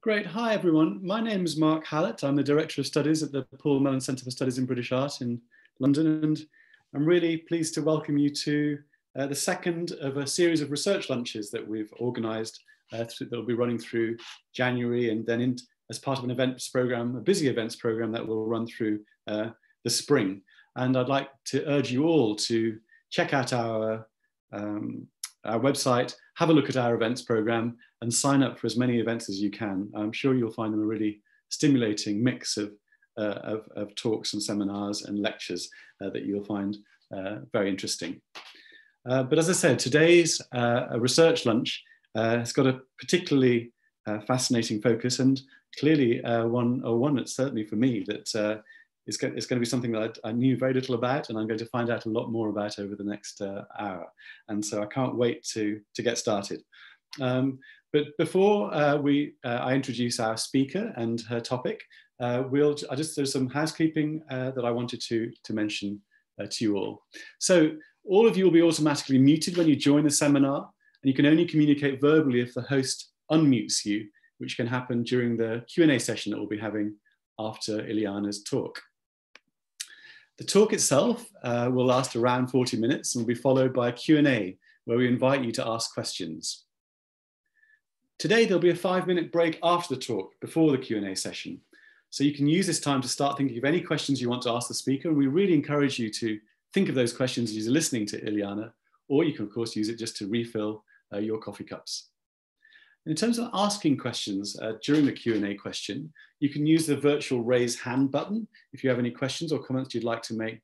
Great. Hi, everyone. My name is Mark Hallett. I'm the Director of Studies at the Paul Mellon Centre for Studies in British Art in London. And I'm really pleased to welcome you to uh, the second of a series of research lunches that we've organised uh, that will be running through January and then in, as part of an events programme, a busy events programme that will run through uh, the spring. And I'd like to urge you all to check out our, um, our website, have a look at our events programme and sign up for as many events as you can. I'm sure you'll find them a really stimulating mix of, uh, of, of, talks and seminars and lectures uh, that you'll find uh, very interesting. Uh, but as I said, today's uh, research lunch uh, has got a particularly fascinating focus and clearly one, or one that's certainly for me that is going, to be something that I, I, knew very little about and I'm going to find out a lot more about over the next hour. And so I can't wait to, to get started. Um, but before uh, we, uh, I introduce our speaker and her topic, uh, we'll, I just, there's some housekeeping uh, that I wanted to, to mention uh, to you all. So all of you will be automatically muted when you join the seminar, and you can only communicate verbally if the host unmutes you, which can happen during the Q&A session that we'll be having after Ileana's talk. The talk itself uh, will last around 40 minutes and will be followed by a Q&A where we invite you to ask questions. Today, there'll be a five minute break after the talk before the Q&A session. So you can use this time to start thinking of any questions you want to ask the speaker. And we really encourage you to think of those questions as you're listening to Ileana, or you can of course use it just to refill uh, your coffee cups. In terms of asking questions uh, during the Q&A question, you can use the virtual raise hand button if you have any questions or comments you'd like to make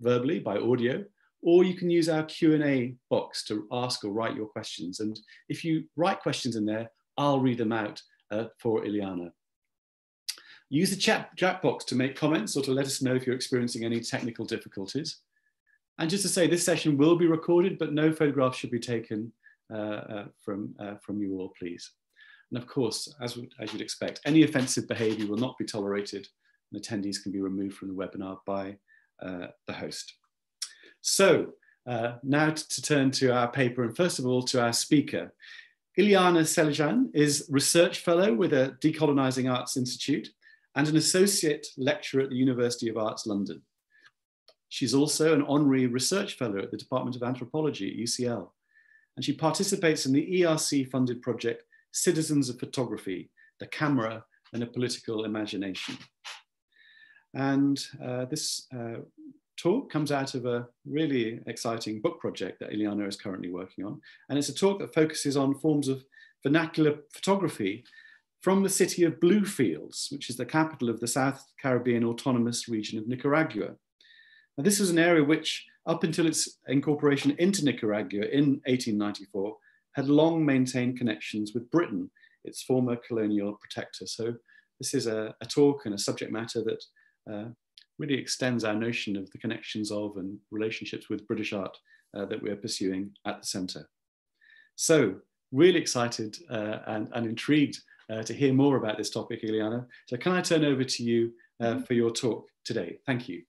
verbally by audio, or you can use our Q&A box to ask or write your questions. And if you write questions in there, I'll read them out uh, for Ileana. Use the chat, chat box to make comments or to let us know if you're experiencing any technical difficulties. And just to say, this session will be recorded, but no photographs should be taken from, uh, from you all, please. And of course, as, as you'd expect, any offensive behavior will not be tolerated and attendees can be removed from the webinar by uh, the host. So uh, now to turn to our paper and first of all to our speaker. Ileana Selejan is Research Fellow with the Decolonizing Arts Institute and an Associate Lecturer at the University of Arts London. She's also an Honorary Research Fellow at the Department of Anthropology at UCL, and she participates in the ERC-funded project Citizens of Photography, the Camera and a Political Imagination. And uh, this uh, talk comes out of a really exciting book project that Ileana is currently working on. And it's a talk that focuses on forms of vernacular photography from the city of Bluefields, which is the capital of the South Caribbean Autonomous Region of Nicaragua. Now, this is an area which, up until its incorporation into Nicaragua in 1894, had long maintained connections with Britain, its former colonial protector. So this is a, a talk and a subject matter that uh, really extends our notion of the connections of and relationships with British art uh, that we're pursuing at the centre. So really excited uh, and, and, intrigued uh, to hear more about this topic, Ileana. So can I turn over to you uh, mm-hmm. for your talk today? Thank you.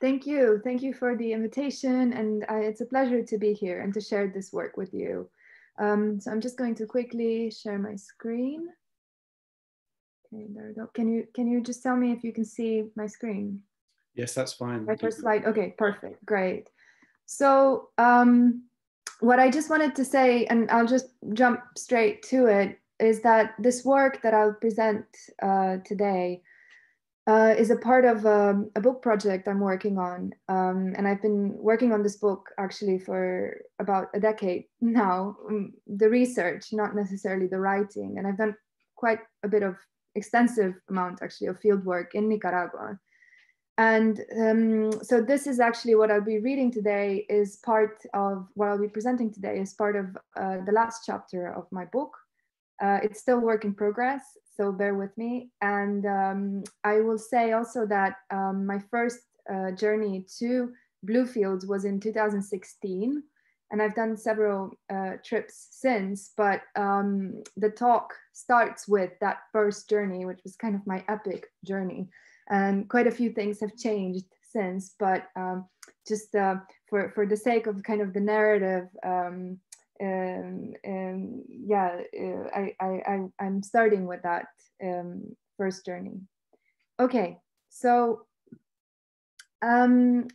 Thank you. Thank you for the invitation. And it's a pleasure to be here and to share this work with you. Um, so I'm just going to quickly share my screen. Okay, there we go. Can you can you just tell me if you can see my screen? Yes, that's fine. My first slide. Okay, perfect. Great. So um, what I just wanted to say, and I'll just jump straight to it, is that this work that I'll present uh, today uh, is a part of um, a book project I'm working on. Um, and I've been working on this book actually for about a decade now, um, the research, not necessarily the writing. And I've done quite a bit of extensive amount actually of field work in Nicaragua. And um, so this is actually what I'll be reading today is part of what I'll be presenting today is part of uh, the last chapter of my book. Uh, it's still work in progress, so bear with me. And um, I will say also that um, my first uh, journey to Bluefields was in 2016 and I've done several uh, trips since, but um, the talk starts with that first journey, which was kind of my epic journey. And quite a few things have changed since, but um, just uh, for, for the sake of kind of the narrative, um, yeah, uh, I, I, I, I'm starting with that um, first journey. Okay, so, um,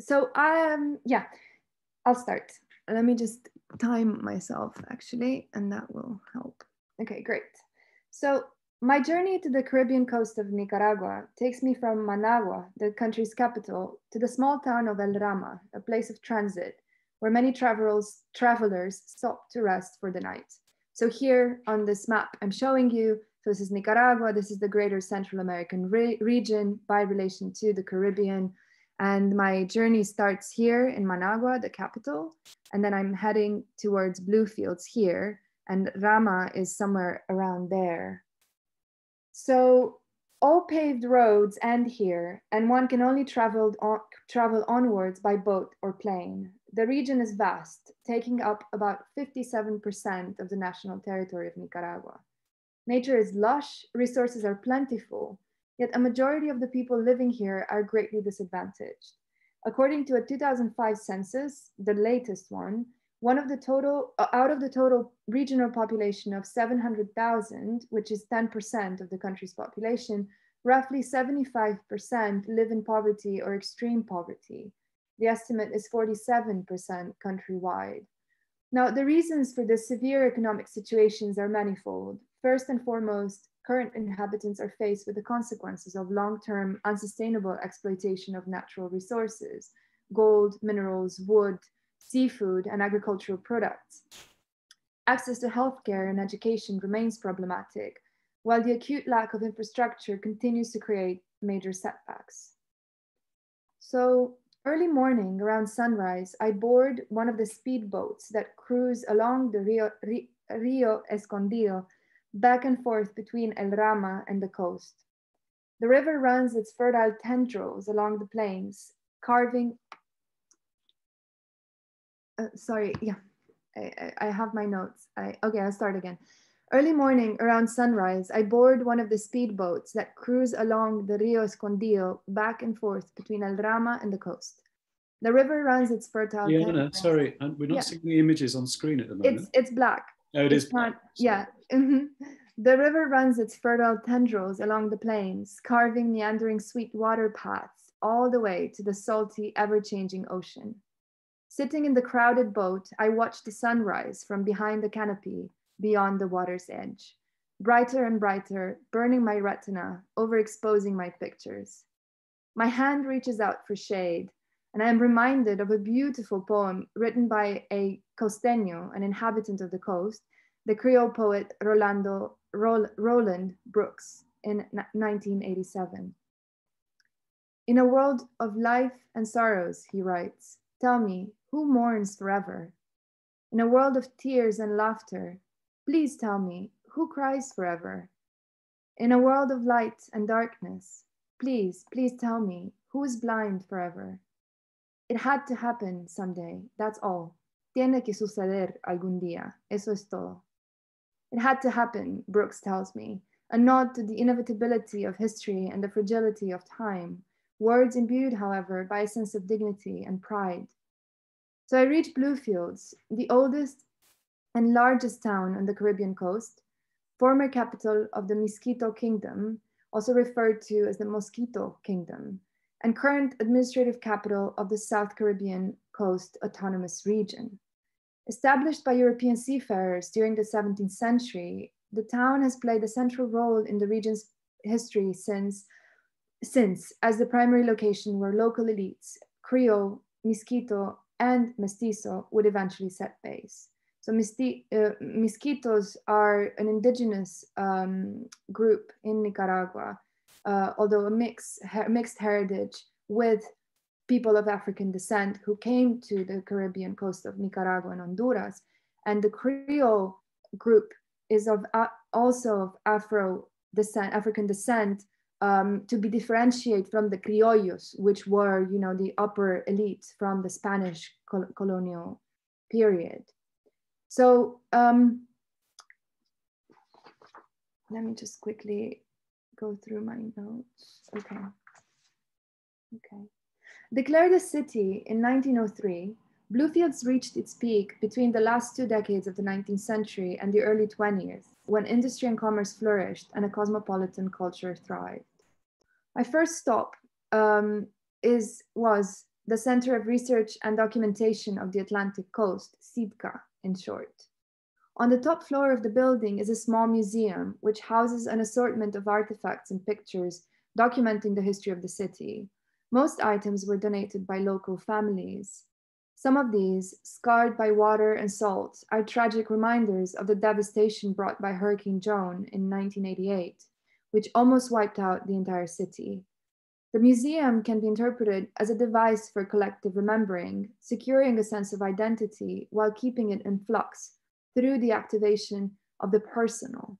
so um, yeah, I'll start. Let me just time myself actually, and that will help. Okay, great. So my journey to the Caribbean coast of Nicaragua takes me from Managua, the country's capital, to the small town of El Rama, a place of transit where many travelers, travelers stop to rest for the night. So here on this map, I'm showing you, so this is Nicaragua, this is the greater Central American re region by relation to the Caribbean. And my journey starts here in Managua, the capital, and then I'm heading towards Bluefields here, and Rama is somewhere around there. So all paved roads end here, and one can only travel, on, travel onwards by boat or plane. The region is vast, taking up about 57% of the national territory of Nicaragua. Nature is lush, resources are plentiful, yet a majority of the people living here are greatly disadvantaged. According to a 2005 census, the latest one, one of the total, uh, out of the total regional population of 700,000, which is 10% of the country's population, roughly 75% live in poverty or extreme poverty. The estimate is 47% countrywide. Now, the reasons for the severe economic situations are manifold. First and foremost, current inhabitants are faced with the consequences of long-term unsustainable exploitation of natural resources, gold, minerals, wood, seafood, and agricultural products. Access to healthcare and education remains problematic, while the acute lack of infrastructure continues to create major setbacks. So Early morning, around sunrise, I board one of the speedboats that cruise along the Rio, Rio Escondido, back and forth between El Rama and the coast. The river runs its fertile tendrils along the plains, carving. Uh, sorry, yeah, I, I, have my notes. I, okay, I'll start again. Early morning, around sunrise, I board one of the speedboats that cruise along the Rio Escondido back and forth between El Rama and the coast. The river runs its fertile. Yeah, no, sorry, uh, we're not yeah. seeing the images on screen at the moment. It's it's black. Oh, it it's is black. Not, yeah. The river runs its fertile tendrils along the plains, carving meandering sweet water paths all the way to the salty, ever-changing ocean. Sitting in the crowded boat, I watch the sunrise from behind the canopy beyond the water's edge, brighter and brighter, burning my retina, overexposing my pictures. My hand reaches out for shade, and I am reminded of a beautiful poem written by a costeño, an inhabitant of the coast, the Creole poet Rolando Roland Brooks in 1987. In a world of life and sorrows, he writes, tell me, who mourns forever? In a world of tears and laughter, Please tell me, who cries forever? In a world of light and darkness, please, please tell me, who is blind forever? It had to happen someday, that's all. Tiene que suceder algún día, eso es todo. It had to happen, Brooks tells me, a nod to the inevitability of history and the fragility of time, words imbued, however, by a sense of dignity and pride. So I reach Bluefields, the oldest and largest town on the Caribbean coast, former capital of the Miskito Kingdom, also referred to as the Mosquito Kingdom, and current administrative capital of the South Caribbean Coast Autonomous Region. Established by European seafarers during the 17th century, the town has played a central role in the region's history since, since as the primary location where local elites, Creole, Miskito, and Mestizo would eventually set base. So uh, Miskitos are an indigenous um, group in Nicaragua, uh, although a mix, her- mixed heritage with people of African descent who came to the Caribbean coast of Nicaragua and Honduras. And the Creole group is of uh, also of Afro descent, African descent, um, to be differentiated from the criollos, which were, you know, the upper elite from the Spanish col- colonial period. So um, let me just quickly go through my notes. Okay. Okay. Declared a city in 1903, Bluefields reached its peak between the last two decades of the 19th century and the early 20th, when industry and commerce flourished and a cosmopolitan culture thrived. My first stop um, is, was the Center of Research and Documentation of the Atlantic Coast, CIDCA in short. On the top floor of the building is a small museum, which houses an assortment of artifacts and pictures documenting the history of the city. Most items were donated by local families. Some of these, scarred by water and salt, are tragic reminders of the devastation brought by Hurricane Joan in 1988, which almost wiped out the entire city. The museum can be interpreted as a device for collective remembering, securing a sense of identity while keeping it in flux through the activation of the personal,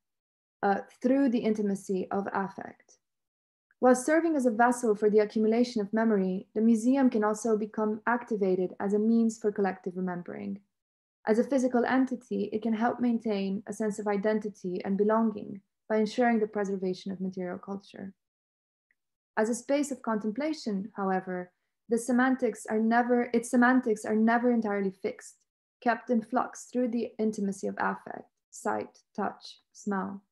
uh, through the intimacy of affect. While serving as a vessel for the accumulation of memory, the museum can also become activated as a means for collective remembering. As a physical entity, it can help maintain a sense of identity and belonging by ensuring the preservation of material culture. As a space of contemplation, however, the semantics are never, its semantics are never entirely fixed, kept in flux through the intimacy of affect, sight, touch, smell.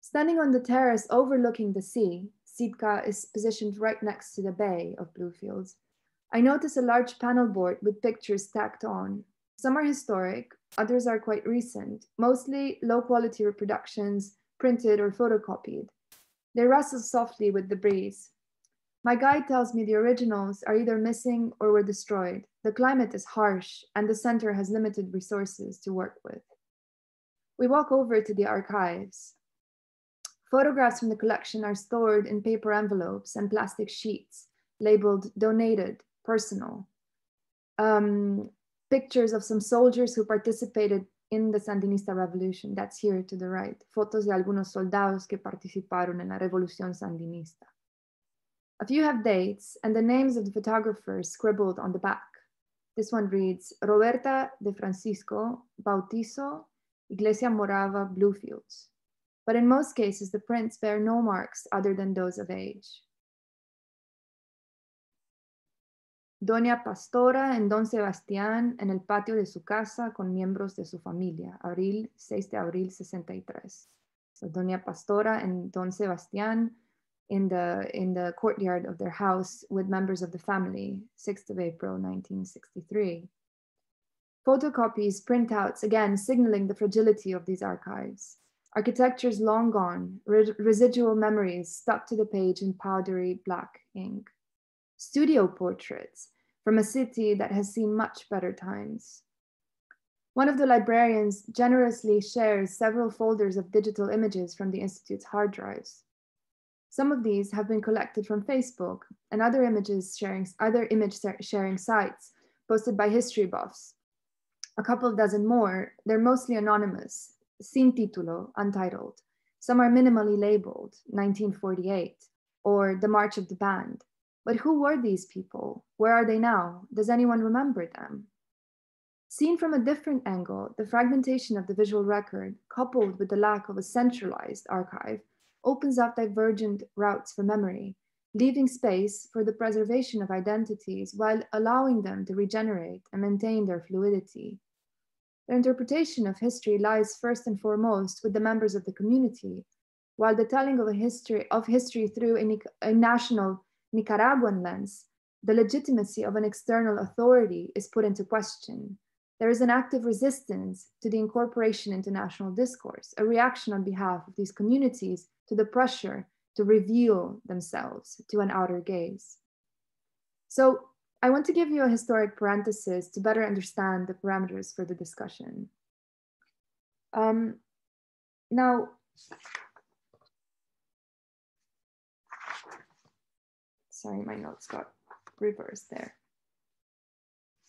Standing on the terrace overlooking the sea, CIDCA is positioned right next to the bay of Bluefields. I notice a large panel board with pictures tacked on. Some are historic, others are quite recent, mostly low quality reproductions, printed or photocopied. They rustle softly with the breeze. My guide tells me the originals are either missing or were destroyed. The climate is harsh and the center has limited resources to work with. We walk over to the archives. Photographs from the collection are stored in paper envelopes and plastic sheets labeled donated, personal. Um, pictures of some soldiers who participated in the Sandinista revolution. That's here to the right. Fotos de algunos soldados que participaron en la revolución sandinista. A few have dates and the names of the photographers scribbled on the back. This one reads Roberta de Francisco Bautizo, Iglesia Morava, Bluefields. But in most cases, the prints bear no marks other than those of age. Doña Pastora en Don Sebastián en el patio de su casa con miembros de su familia, abril 6 de abril 63. So Doña Pastora and Don Sebastián in the, in the courtyard of their house with members of the family, 6th of April 1963. Photocopies, printouts, again signaling the fragility of these archives. Architectures long gone, re residual memories stuck to the page in powdery black ink studio portraits from a city that has seen much better times. One of the librarians generously shares several folders of digital images from the Institute's hard drives. Some of these have been collected from Facebook and other images sharing, other image sharing sites posted by history buffs. A couple dozen more, they're mostly anonymous, sin titulo, untitled. Some are minimally labeled, 1948, or The March of the Band, but who were these people? Where are they now? Does anyone remember them? Seen from a different angle, the fragmentation of the visual record, coupled with the lack of a centralized archive, opens up divergent routes for memory, leaving space for the preservation of identities while allowing them to regenerate and maintain their fluidity. Their interpretation of history lies first and foremost with the members of the community, while the telling of a history of history through a, a national Nicaraguan lens, the legitimacy of an external authority is put into question. There is an active resistance to the incorporation into national discourse, a reaction on behalf of these communities to the pressure to reveal themselves to an outer gaze. So I want to give you a historic parenthesis to better understand the parameters for the discussion. Um, now, Sorry, my notes got reversed there.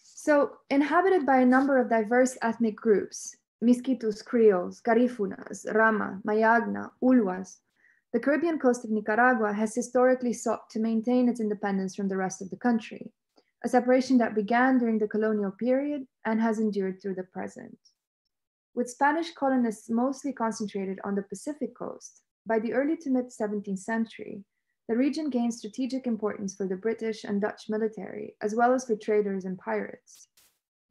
So inhabited by a number of diverse ethnic groups, Miskitus, Creoles, Garifunas, Rama, Mayagna, Ulwas, the Caribbean coast of Nicaragua has historically sought to maintain its independence from the rest of the country, a separation that began during the colonial period and has endured through the present. With Spanish colonists mostly concentrated on the Pacific coast, by the early to mid 17th century, the region gained strategic importance for the British and Dutch military, as well as for traders and pirates.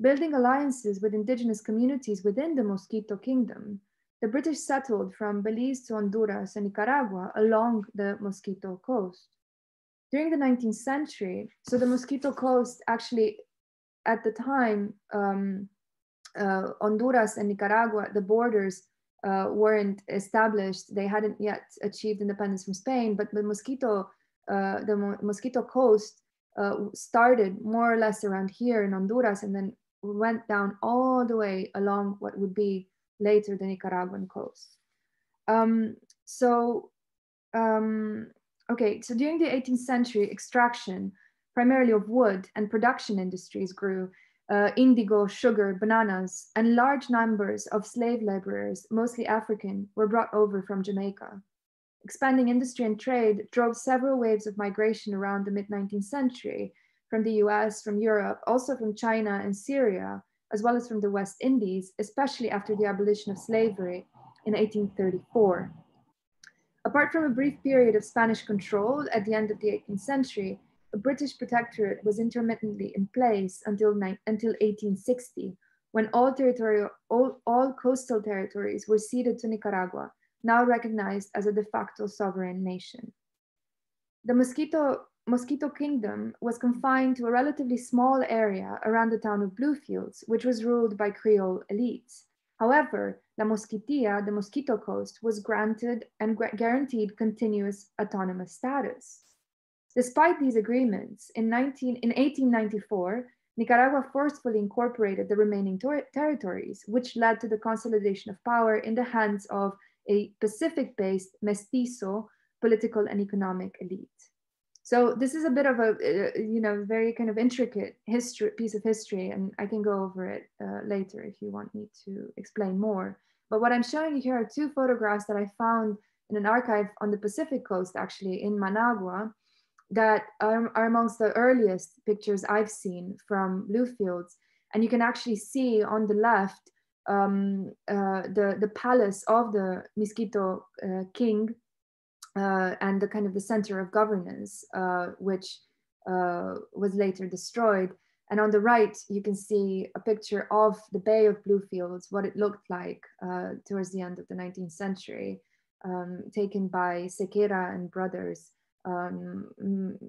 Building alliances with indigenous communities within the Mosquito Kingdom, the British settled from Belize to Honduras and Nicaragua along the Mosquito Coast. During the 19th century, so the Mosquito Coast actually, at the time, um, uh, Honduras and Nicaragua, the borders uh, weren't established. They hadn't yet achieved independence from Spain, but the Mosquito, uh, the Mo Mosquito Coast uh, started more or less around here in Honduras and then went down all the way along what would be later the Nicaraguan coast. Um, so, um, okay, so during the 18th century, extraction, primarily of wood and production industries grew, uh, indigo, sugar, bananas, and large numbers of slave laborers, mostly African, were brought over from Jamaica. Expanding industry and trade drove several waves of migration around the mid 19th century from the US, from Europe, also from China and Syria, as well as from the West Indies, especially after the abolition of slavery in 1834. Apart from a brief period of Spanish control at the end of the 18th century, a British protectorate was intermittently in place until, until 1860, when all, territorial, all, all coastal territories were ceded to Nicaragua, now recognized as a de facto sovereign nation. The Mosquito, Mosquito Kingdom was confined to a relatively small area around the town of Bluefields, which was ruled by Creole elites. However, La Mosquitia, the Mosquito Coast, was granted and guaranteed continuous autonomous status. Despite these agreements, in, 19, in 1894, Nicaragua forcefully incorporated the remaining ter territories, which led to the consolidation of power in the hands of a Pacific-based mestizo political and economic elite. So this is a bit of a, uh, you know, very kind of intricate history, piece of history, and I can go over it uh, later if you want me to explain more. But what I'm showing you here are two photographs that I found in an archive on the Pacific coast, actually in Managua, that are, are amongst the earliest pictures I've seen from Bluefields. And you can actually see on the left um, uh, the, the palace of the Mosquito uh, king uh, and the kind of the center of governance, uh, which uh, was later destroyed. And on the right, you can see a picture of the Bay of Bluefields, what it looked like uh, towards the end of the 19th century, um, taken by Sequeira and brothers um,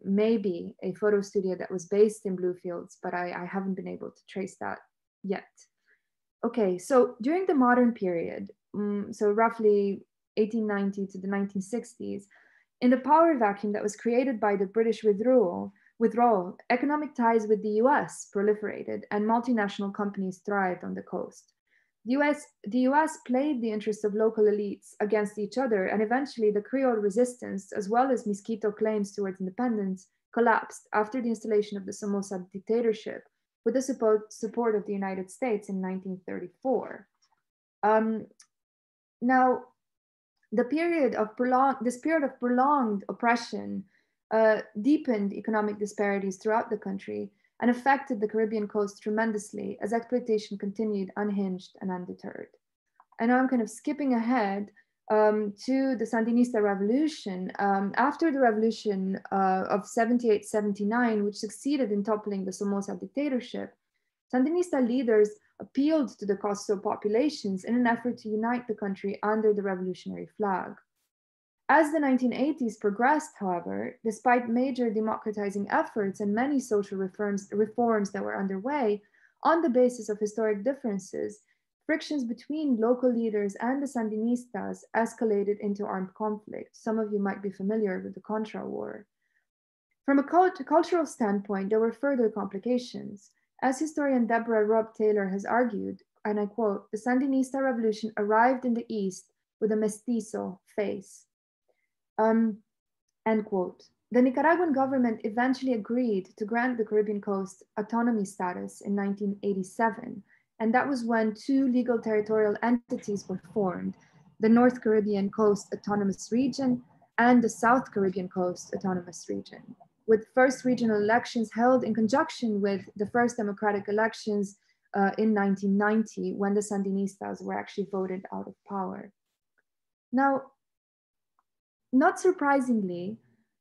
maybe a photo studio that was based in Bluefields, but I, I haven't been able to trace that yet. Okay, so during the modern period, um, so roughly 1890 to the 1960s, in the power vacuum that was created by the British withdrawal, withdrawal, economic ties with the US proliferated and multinational companies thrived on the coast. The US, the US played the interests of local elites against each other, and eventually the Creole resistance, as well as Mosquito claims towards independence, collapsed after the installation of the Somoza dictatorship with the support, support of the United States in 1934. Um, now, the period of prolonged, this period of prolonged oppression uh, deepened economic disparities throughout the country and affected the Caribbean coast tremendously as exploitation continued unhinged and undeterred. And now I'm kind of skipping ahead um, to the Sandinista revolution. Um, after the revolution uh, of 78 79, which succeeded in toppling the Somoza dictatorship, Sandinista leaders appealed to the coastal populations in an effort to unite the country under the revolutionary flag. As the 1980s progressed, however, despite major democratizing efforts and many social reforms, reforms that were underway, on the basis of historic differences, frictions between local leaders and the Sandinistas escalated into armed conflict. Some of you might be familiar with the Contra War. From a cult cultural standpoint, there were further complications. As historian Deborah Robb Taylor has argued, and I quote, the Sandinista revolution arrived in the East with a mestizo face. Um, end quote. The Nicaraguan government eventually agreed to grant the Caribbean coast autonomy status in 1987. And that was when two legal territorial entities were formed, the North Caribbean Coast Autonomous Region and the South Caribbean Coast Autonomous Region, with first regional elections held in conjunction with the first democratic elections uh, in 1990 when the Sandinistas were actually voted out of power. Now, not surprisingly,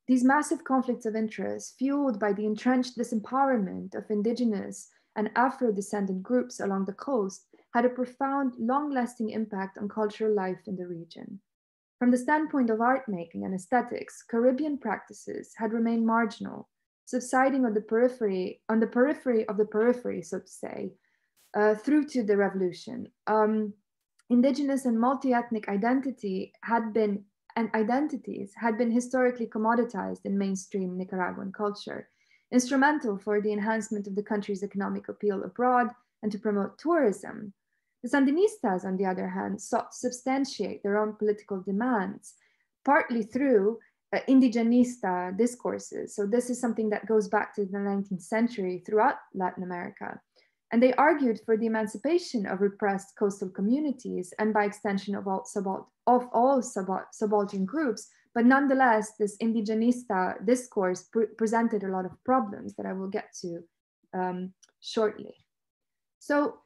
These massive conflicts of interest, fueled by the entrenched disempowerment of indigenous and Afro-descendant groups along the coast, had a profound, long-lasting impact on cultural life in the region. From the standpoint of art making and aesthetics, Caribbean practices had remained marginal, subsiding on the periphery, on the periphery of the periphery, so to say, uh, through to the revolution. Um, indigenous and multi-ethnic identity had been and identities had been historically commoditized in mainstream Nicaraguan culture, instrumental for the enhancement of the country's economic appeal abroad and to promote tourism. The Sandinistas, on the other hand, sought to substantiate their own political demands, partly through uh, indigenista discourses. So this is something that goes back to the 19th century throughout Latin America. And they argued for the emancipation of repressed coastal communities and by extension of all, of all subaltern groups. But nonetheless, this indigenista discourse pre presented a lot of problems that I will get to um, shortly. So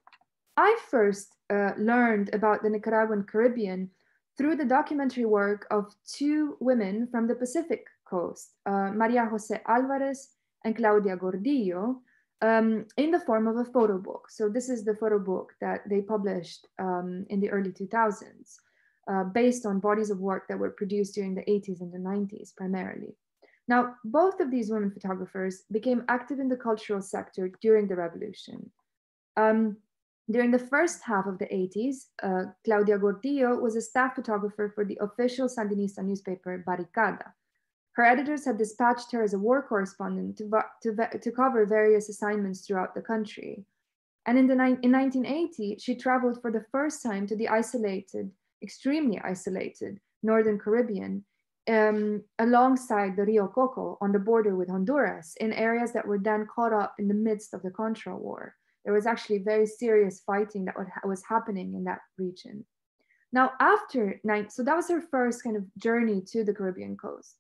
I first uh, learned about the Nicaraguan Caribbean through the documentary work of two women from the Pacific coast, uh, Maria Jose Alvarez and Claudia Gordillo, um, in the form of a photo book. So this is the photo book that they published um, in the early 2000s, uh, based on bodies of work that were produced during the 80s and the 90s primarily. Now, both of these women photographers became active in the cultural sector during the revolution. Um, during the first half of the 80s, uh, Claudia Gordillo was a staff photographer for the official Sandinista newspaper Barricada, her editors had dispatched her as a war correspondent to, to, to cover various assignments throughout the country. And in, the, in 1980, she traveled for the first time to the isolated, extremely isolated Northern Caribbean um, alongside the Rio Coco on the border with Honduras in areas that were then caught up in the midst of the Contra War. There was actually very serious fighting that was happening in that region. Now, after nine, so that was her first kind of journey to the Caribbean coast.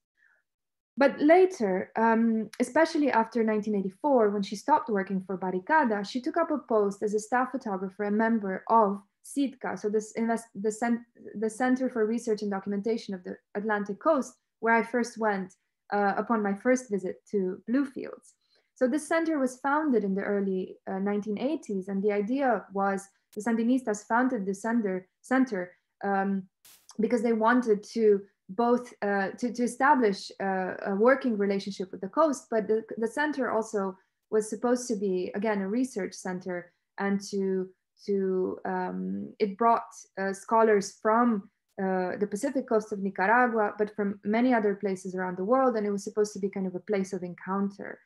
But later, um, especially after 1984, when she stopped working for Barricada, she took up a post as a staff photographer and member of CIDCA, so this invest, the, Cent the Center for Research and Documentation of the Atlantic Coast, where I first went uh, upon my first visit to Bluefields. So this center was founded in the early uh, 1980s, and the idea was the Sandinistas founded the center, center um, because they wanted to both uh, to, to establish uh, a working relationship with the coast, but the, the center also was supposed to be, again, a research center and to, to um, it brought uh, scholars from uh, the Pacific coast of Nicaragua, but from many other places around the world. And it was supposed to be kind of a place of encounter.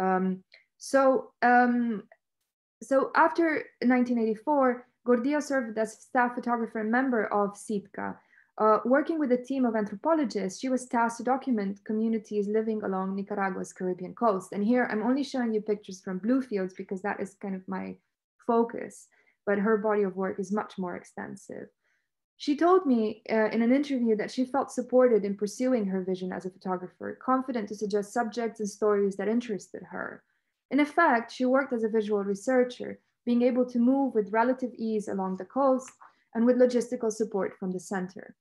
Um, so, um, so after 1984, Gordillo served as staff photographer and member of CIDCA, uh, working with a team of anthropologists, she was tasked to document communities living along Nicaragua's Caribbean coast. And here I'm only showing you pictures from Bluefields because that is kind of my focus, but her body of work is much more extensive. She told me uh, in an interview that she felt supported in pursuing her vision as a photographer, confident to suggest subjects and stories that interested her. In effect, she worked as a visual researcher, being able to move with relative ease along the coast and with logistical support from the center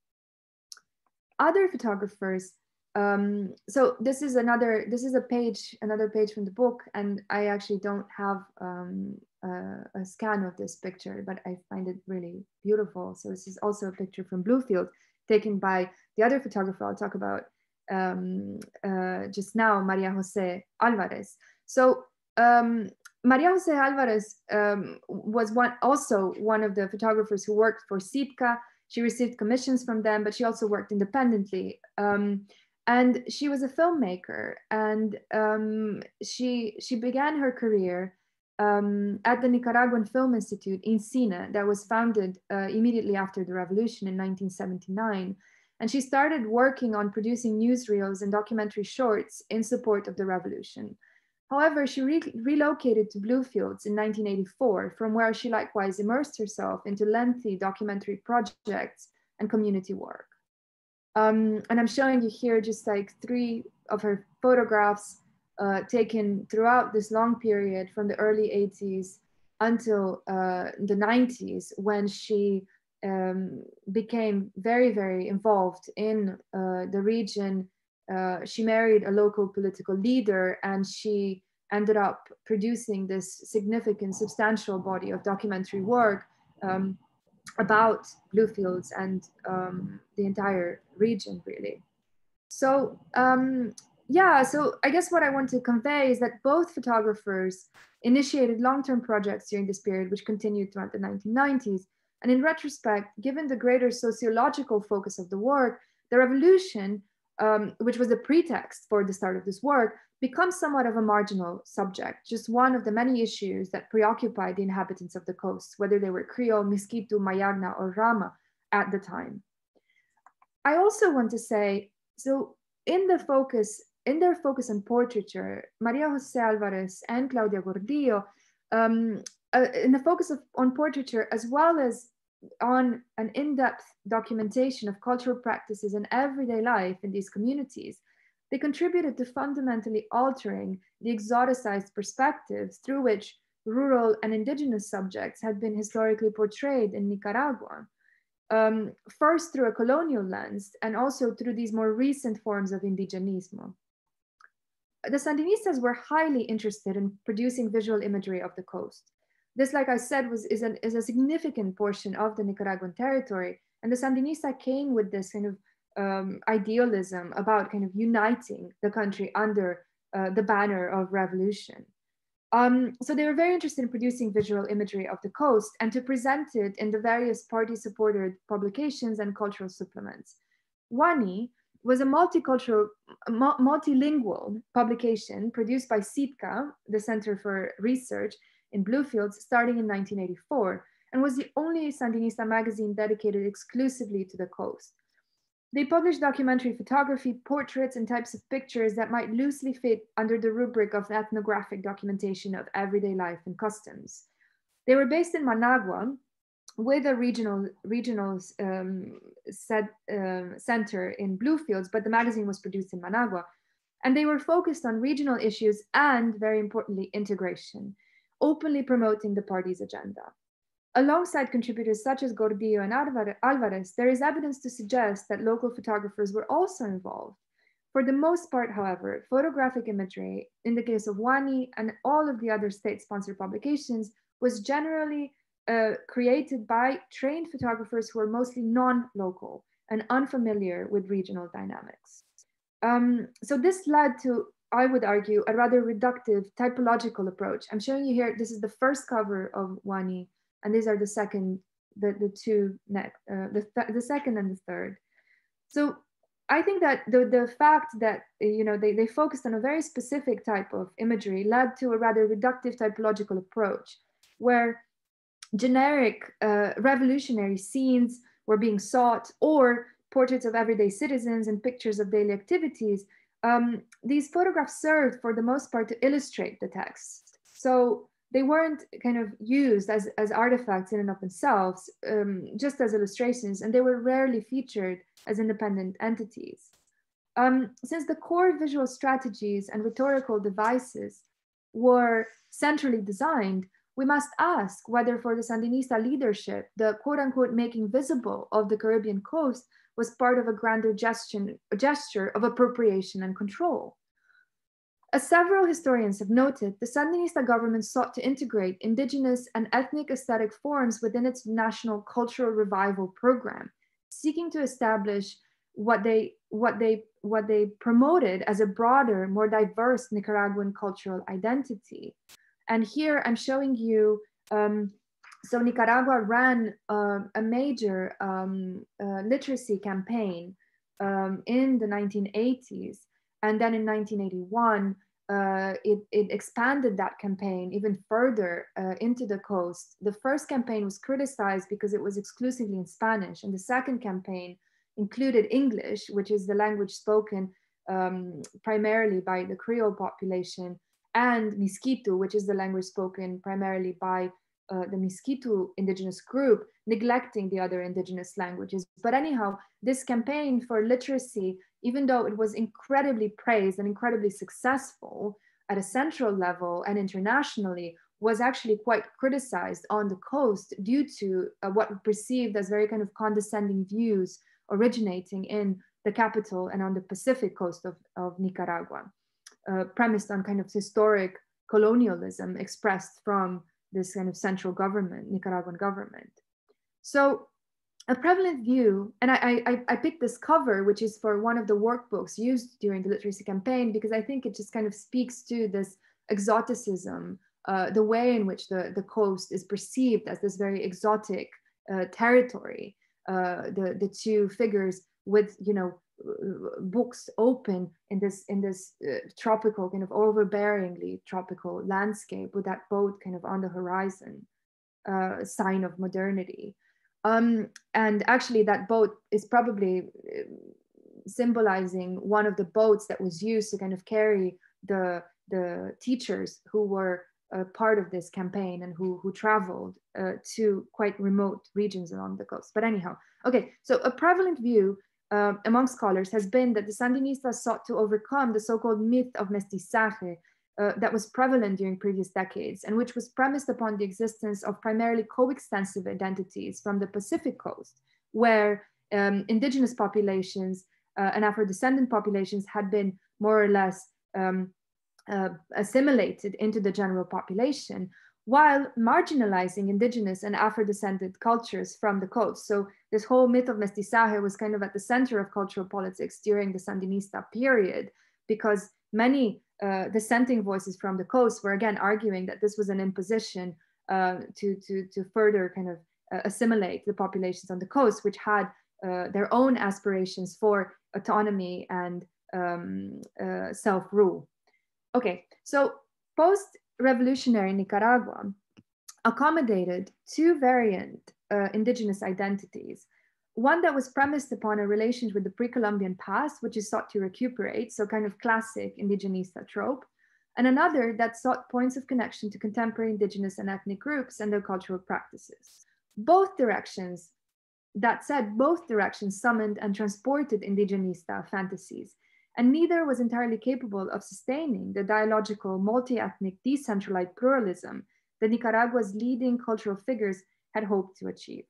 other photographers um, so this is another this is a page another page from the book and i actually don't have um, a scan of this picture but i find it really beautiful. So this is also a picture from bluefield taken by the other photographer i'll talk about um, uh, just now maria jose alvarez. So um, maria jose alvarez um, was one also one of the photographers who worked for CIDCA she received commissions from them, but she also worked independently. Um, and she was a filmmaker, and um, she she began her career um, at the Nicaraguan Film Institute INCINE, that was founded uh, immediately after the revolution in 1979. And she started working on producing newsreels and documentary shorts in support of the revolution. However, she re relocated to Bluefields in 1984, from where she likewise immersed herself into lengthy documentary projects and community work. Um, and I'm showing you here just like three of her photographs uh, taken throughout this long period from the early 80s until uh, the 90s when she um, became very, very involved in uh, the region uh, she married a local political leader and she ended up producing this significant, substantial body of documentary work um, about Bluefields and um, the entire region, really. So, um, yeah, so I guess what I want to convey is that both photographers initiated long-term projects during this period, which continued throughout the 1990s. And in retrospect, given the greater sociological focus of the work, the revolution, um, which was the pretext for the start of this work, becomes somewhat of a marginal subject, just one of the many issues that preoccupied the inhabitants of the coast, whether they were Creole, Miskitu, Mayagna, or Rama at the time. I also want to say, so in the focus in their focus on portraiture, Maria Jose Alvarez and Claudia Gordillo, um, uh, in the focus of, on portraiture, as well as on an in-depth documentation of cultural practices and everyday life in these communities, they contributed to fundamentally altering the exoticized perspectives through which rural and indigenous subjects had been historically portrayed in Nicaragua. Um, first through a colonial lens and also through these more recent forms of indigenismo the Sandinistas were highly interested in producing visual imagery of the coast. This, like I said, was is, an, is a significant portion of the Nicaraguan territory. And the Sandinista came with this kind of um, idealism about kind of uniting the country under uh, the banner of revolution. Um, so they were very interested in producing visual imagery of the coast and to present it in the various party-supported publications and cultural supplements. Wani was a multicultural, multilingual publication produced by CIDCA, the Center for Research in Bluefields, starting in 1984, and was the only Sandinista magazine dedicated exclusively to the coast. They published documentary photography, portraits, and types of pictures that might loosely fit under the rubric of ethnographic documentation of everyday life and customs. They were based in Managua, with a regional regional um, set, uh, center in Bluefields, but the magazine was produced in Managua. And they were focused on regional issues and, very importantly, integration, openly promoting the party's agenda. Alongside contributors such as Gordillo and Alvarez, there is evidence to suggest that local photographers were also involved. For the most part, however, photographic imagery, in the case of Wani and all of the other state-sponsored publications, was generally uh, created by trained photographers who are mostly non-local and unfamiliar with regional dynamics. Um, so this led to, I would argue, a rather reductive typological approach. I'm showing you here, this is the first cover of Wani, and these are the second, the, the two, next, uh, the, th the second and the third. So I think that the, the fact that you know they, they focused on a very specific type of imagery led to a rather reductive typological approach, where generic uh, revolutionary scenes were being sought or portraits of everyday citizens and pictures of daily activities, um, these photographs served for the most part to illustrate the text. So they weren't kind of used as, as artifacts in and of themselves, um, just as illustrations, and they were rarely featured as independent entities. Um, since the core visual strategies and rhetorical devices were centrally designed, we must ask whether for the Sandinista leadership, the quote unquote making visible of the Caribbean coast was part of a grander gesture, gesture of appropriation and control. As several historians have noted, the Sandinista government sought to integrate indigenous and ethnic aesthetic forms within its national cultural revival program, seeking to establish what they, what they, what they promoted as a broader, more diverse Nicaraguan cultural identity. And here I'm showing you, um, so Nicaragua ran uh, a major um, uh, literacy campaign um, in the 1980s. And then in 1981, uh, it, it, expanded that campaign even further uh, into the coast. The first campaign was criticized because it was exclusively in Spanish, and the second campaign included English, which is the language spoken um, primarily by the Creole population, and Miskitu, which is the language spoken primarily by uh, the Miskitu indigenous group, neglecting the other indigenous languages. But anyhow, this campaign for literacy, even though it was incredibly praised and incredibly successful at a central level and internationally, was actually quite criticized on the coast due to uh, what perceived as very kind of condescending views originating in the capital and on the Pacific coast of, of Nicaragua, uh, premised on kind of historic colonialism expressed from this kind of central government, Nicaraguan government. So a prevalent view, and I, I, I, picked this cover, which is for one of the workbooks used during the literacy campaign, because I think it just kind of speaks to this exoticism, uh, the way in which the, the coast is perceived as this very exotic uh, territory. Uh, the, the two figures with, you know, books open in this in this uh, tropical kind of overbearingly tropical landscape with that boat kind of on the horizon uh, sign of modernity. Um, and actually that boat is probably uh, symbolizing one of the boats that was used to kind of carry the the teachers who were uh, part of this campaign and who who traveled uh, to quite remote regions along the coast. But anyhow okay so a prevalent view uh, among scholars has been that the Sandinistas sought to overcome the so-called myth of mestizaje uh, that was prevalent during previous decades and which was premised upon the existence of primarily coextensive identities from the Pacific coast, where um, indigenous populations uh, and Afro-descendant populations had been more or less um, uh, assimilated into the general population, while marginalizing indigenous and Afro-descendant cultures from the coast. So this whole myth of mestizaje was kind of at the center of cultural politics during the Sandinista period, because many uh, dissenting voices from the coast were again arguing that this was an imposition uh, to, to, to further kind of uh, assimilate the populations on the coast, which had uh, their own aspirations for autonomy and um, uh, self-rule. Okay, so post revolutionary Nicaragua accommodated two variant uh, indigenous identities. One that was premised upon a relation with the pre-Columbian past, which is sought to recuperate, so kind of classic indigenista trope, and another that sought points of connection to contemporary indigenous and ethnic groups and their cultural practices. Both directions, that said, both directions summoned and transported indigenista fantasies, and neither was entirely capable of sustaining the dialogical, multi-ethnic, decentralized pluralism that Nicaragua's leading cultural figures had hoped to achieve.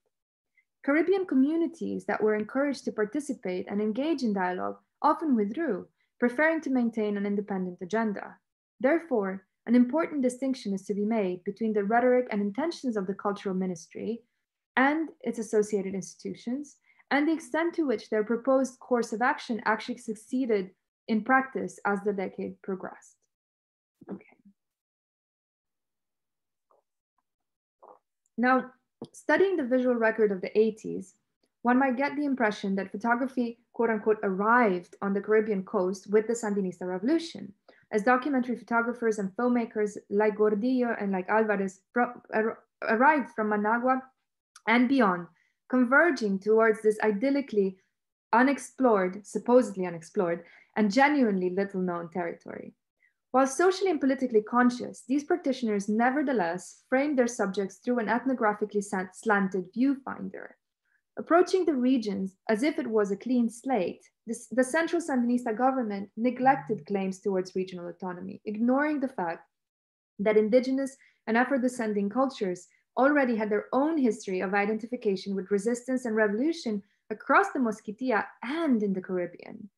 Caribbean communities that were encouraged to participate and engage in dialogue often withdrew, preferring to maintain an independent agenda. Therefore, an important distinction is to be made between the rhetoric and intentions of the cultural ministry and its associated institutions, and the extent to which their proposed course of action actually succeeded in practice as the decade progressed. Okay. Now, studying the visual record of the 80s, one might get the impression that photography, quote unquote, arrived on the Caribbean coast with the Sandinista revolution, as documentary photographers and filmmakers like Gordillo and like Alvarez er, arrived from Managua and beyond, converging towards this idyllically unexplored, supposedly unexplored, and genuinely little known territory. While socially and politically conscious, these practitioners nevertheless framed their subjects through an ethnographically slanted viewfinder. Approaching the regions as if it was a clean slate, this, the central Sandinista government neglected claims towards regional autonomy, ignoring the fact that indigenous and Afro-descending cultures already had their own history of identification with resistance and revolution across the Mosquitia and in the Caribbean.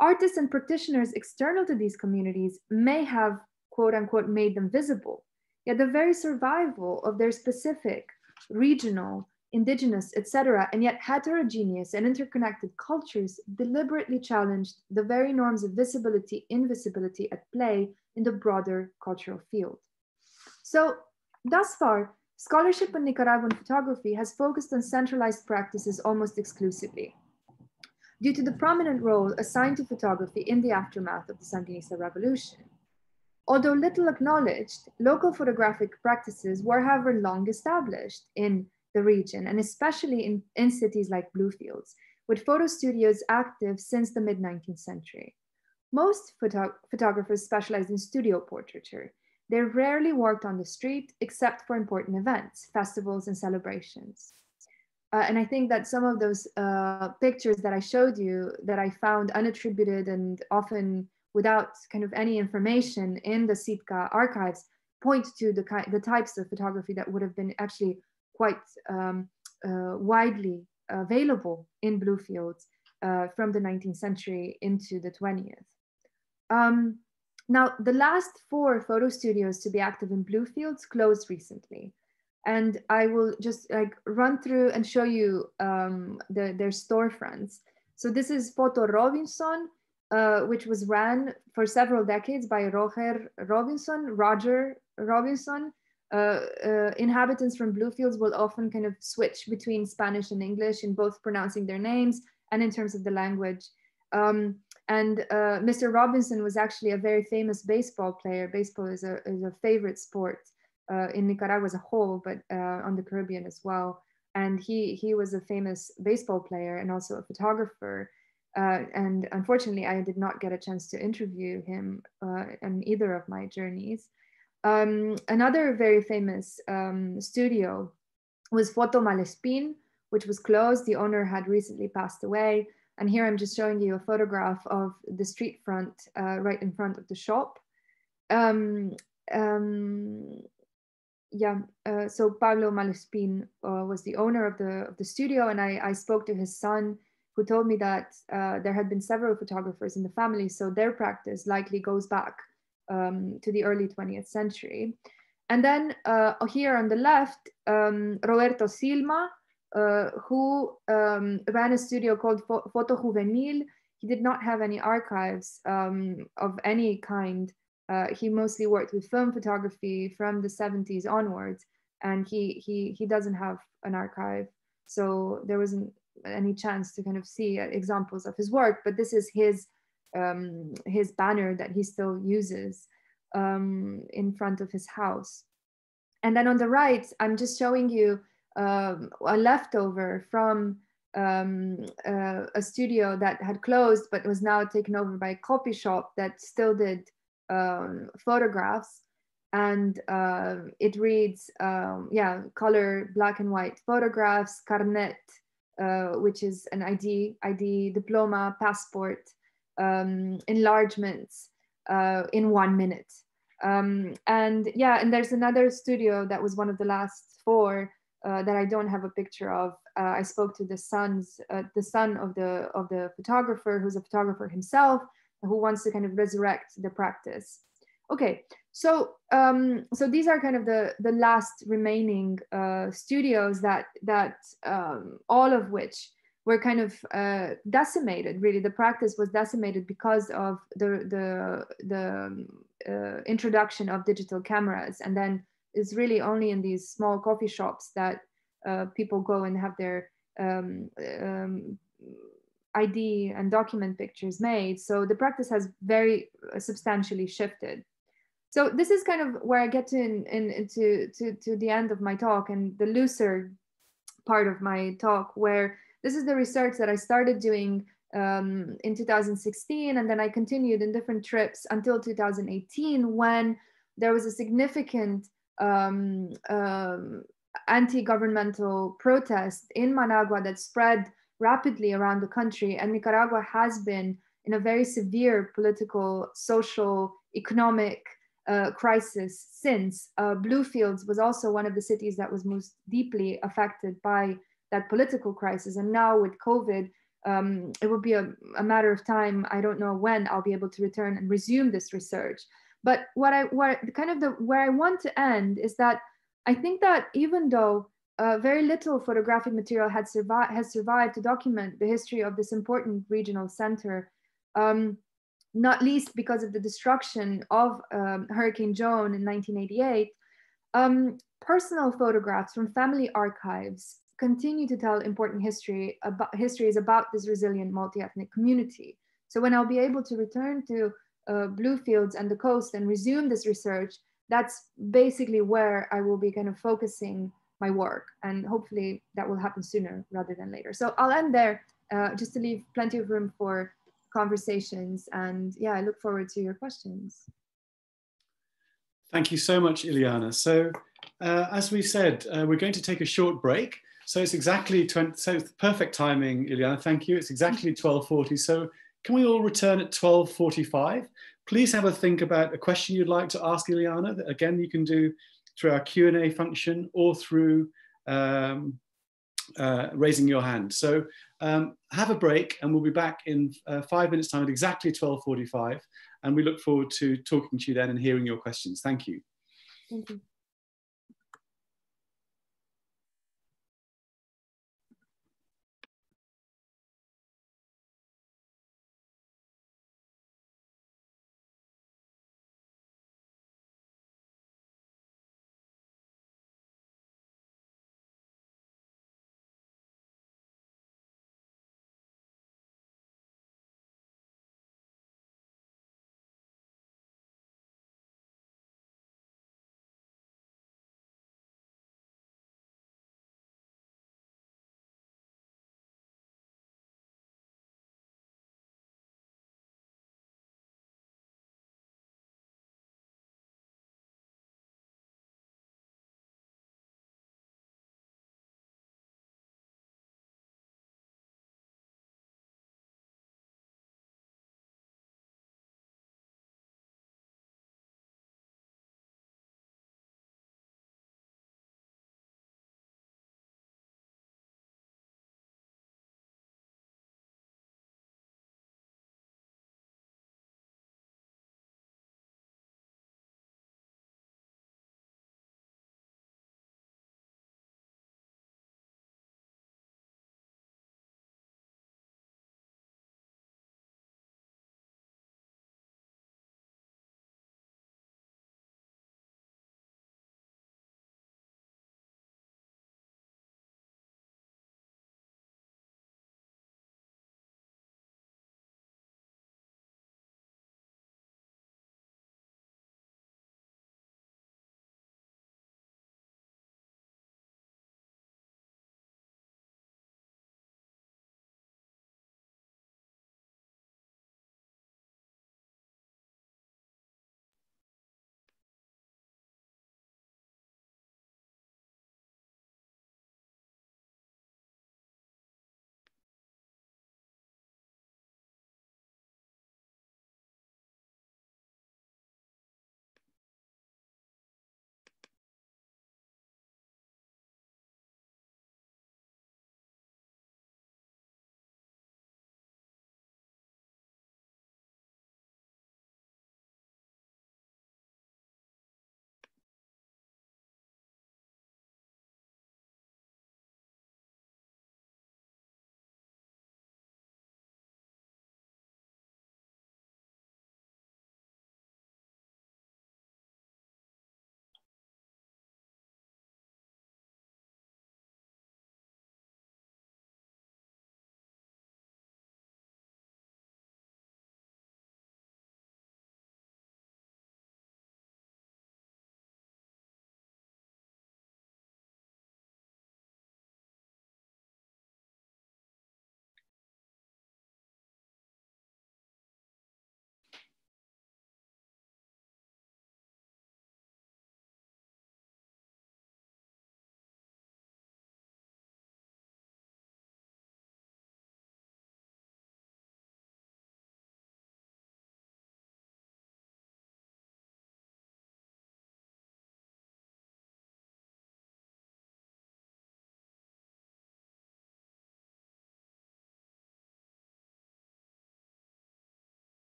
Artists and practitioners external to these communities may have, quote unquote, made them visible, yet the very survival of their specific, regional, indigenous, etc., and yet heterogeneous and interconnected cultures deliberately challenged the very norms of visibility, invisibility at play in the broader cultural field. So, thus far, scholarship on Nicaraguan photography has focused on centralized practices almost exclusively due to the prominent role assigned to photography in the aftermath of the Sandinista revolution. Although little acknowledged, local photographic practices were, however, long established in the region, and especially in, in cities like Bluefields, with photo studios active since the mid 19th century. Most photo photographers specialized in studio portraiture. They rarely worked on the street except for important events, festivals, and celebrations. Uh, and I think that some of those uh, pictures that I showed you that I found unattributed and often without kind of any information in the CIDCA archives point to the, the types of photography that would have been actually quite um, uh, widely available in Bluefields uh, from the 19th century into the 20th. Um, now, the last four photo studios to be active in Bluefields closed recently. And I will just like run through and show you um, the, their storefronts. So this is Photo Robinson, uh, which was ran for several decades by Roger Robinson, Roger Robinson. Uh, uh, inhabitants from Bluefields will often kind of switch between Spanish and English in both pronouncing their names and in terms of the language. Um, and uh, Mr. Robinson was actually a very famous baseball player. Baseball is a, is a favorite sport uh, in Nicaragua as a whole, but uh, on the Caribbean as well. And he, he was a famous baseball player and also a photographer. Uh, and unfortunately, I did not get a chance to interview him uh, in either of my journeys. Um, another very famous um, studio was Foto Malespin, which was closed. The owner had recently passed away. And here I'm just showing you a photograph of the street front uh, right in front of the shop. Um, um, yeah, uh, so Pablo Malespin uh, was the owner of the, of the studio and I, I spoke to his son who told me that uh, there had been several photographers in the family, so their practice likely goes back um, to the early 20th century. And then uh, here on the left, um, Roberto Silma, uh, who um, ran a studio called Foto Juvenil. He did not have any archives um, of any kind. Uh, he mostly worked with film photography from the 70s onwards, and he he he doesn't have an archive, so there wasn't any chance to kind of see uh, examples of his work. But this is his um, his banner that he still uses um, in front of his house. And then on the right, I'm just showing you um, a leftover from um, uh, a studio that had closed but was now taken over by a copy shop that still did um, photographs. And uh, it reads um, yeah color black and white photographs carnet uh, which is an id id diploma passport um, enlargements uh, in one minute. And yeah and there's another studio that was one of the last four uh, that I don't have a picture of. Uh, I spoke to the sons, uh, the son of the of the photographer, who's a photographer himself, who wants to kind of resurrect the practice. Okay, so um, so these are kind of the the last remaining uh, studios that that um, all of which were kind of uh, decimated. Really, the practice was decimated because of the the the um, uh, introduction of digital cameras, and then is really only in these small coffee shops that uh, people go and have their um, um, ID and document pictures made. So the practice has very uh, substantially shifted. So this is kind of where I get to in, in, to, to the end of my talk and the looser part of my talk, where this is the research that I started doing um, in 2016, and then I continued in different trips until 2018 when there was a significant um, um, anti-governmental protest in Managua that spread rapidly around the country. And Nicaragua has been in a very severe political, social, economic uh, crisis since. Uh, Bluefields was also one of the cities that was most deeply affected by that political crisis. And now with COVID, um, it will be a, a matter of time. I don't know when I'll be able to return and resume this research. But what I what kind of the where I want to end is that I think that even though uh, very little photographic material had survived has survived to document the history of this important regional center, um, not least because of the destruction of um, Hurricane Joan in 1988. Um, personal photographs from family archives continue to tell important history about histories about this resilient multi-ethnic community. So when I'll be able to return to uh, Bluefields and the coast and resume this research, that's basically where I will be kind of focusing my work. And hopefully that will happen sooner rather than later. So I'll end there uh, just to leave plenty of room for conversations. And yeah, I look forward to your questions. Thank you so much, Ileana. So uh, as we said, uh, we're going to take a short break. So it's exactly 20, so it's perfect timing, Ileana. Thank you. It's exactly 1240. So can we all return at 12.45? Please have a think about a question you'd like to ask Ileana. That again, you can do through our Q&A function or through um, uh, raising your hand. So um, have a break and we'll be back in uh, five minutes time at exactly 12.45 and we look forward to talking to you then and hearing your questions. Thank you. Thank you.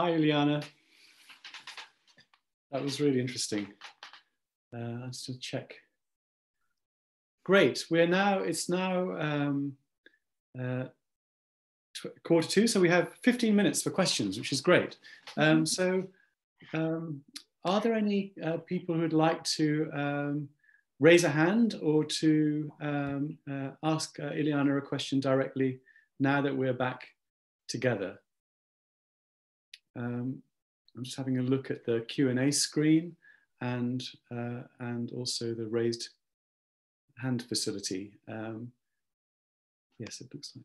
Hi, Ileana. That was really interesting. Uh, let's just check. Great. We're now, it's now um, uh, quarter two, so we have 15 minutes for questions, which is great. Um, so um, are there any uh, people who would like to um, raise a hand or to um, uh, ask uh, Ileana a question directly now that we're back together? Um, I'm just having a look at the Q&A screen and, uh, and also the raised hand facility. Um, yes, it looks like.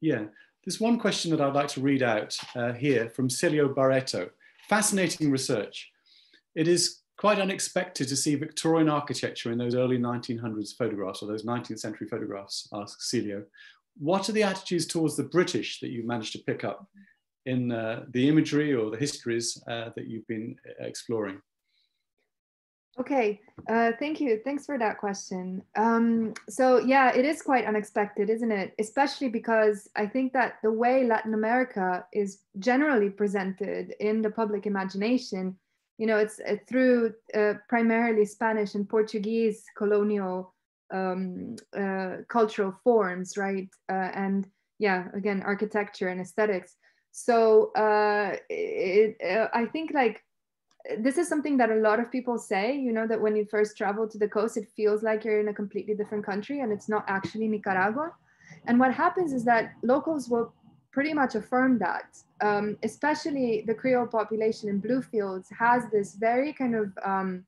Yeah, there's one question that I'd like to read out uh, here from Celio Barreto. Fascinating research. It is quite unexpected to see Victorian architecture in those early 1900s photographs or those 19th century photographs, asks Celio. What are the attitudes towards the British that you managed to pick up in uh, the imagery or the histories uh, that you've been uh, exploring? Okay, uh, thank you. Thanks for that question. Um, so yeah, it is quite unexpected, isn't it? Especially because I think that the way Latin America is generally presented in the public imagination, you know, it's uh, through uh, primarily Spanish and Portuguese colonial um, uh, cultural forms, right? Uh, and yeah, again, architecture and aesthetics. So uh, it, I think like this is something that a lot of people say you know that when you first travel to the coast it feels like you're in a completely different country and it's not actually nicaragua. And what happens is that locals will pretty much affirm that um, especially the creole population in bluefields has this very kind of um,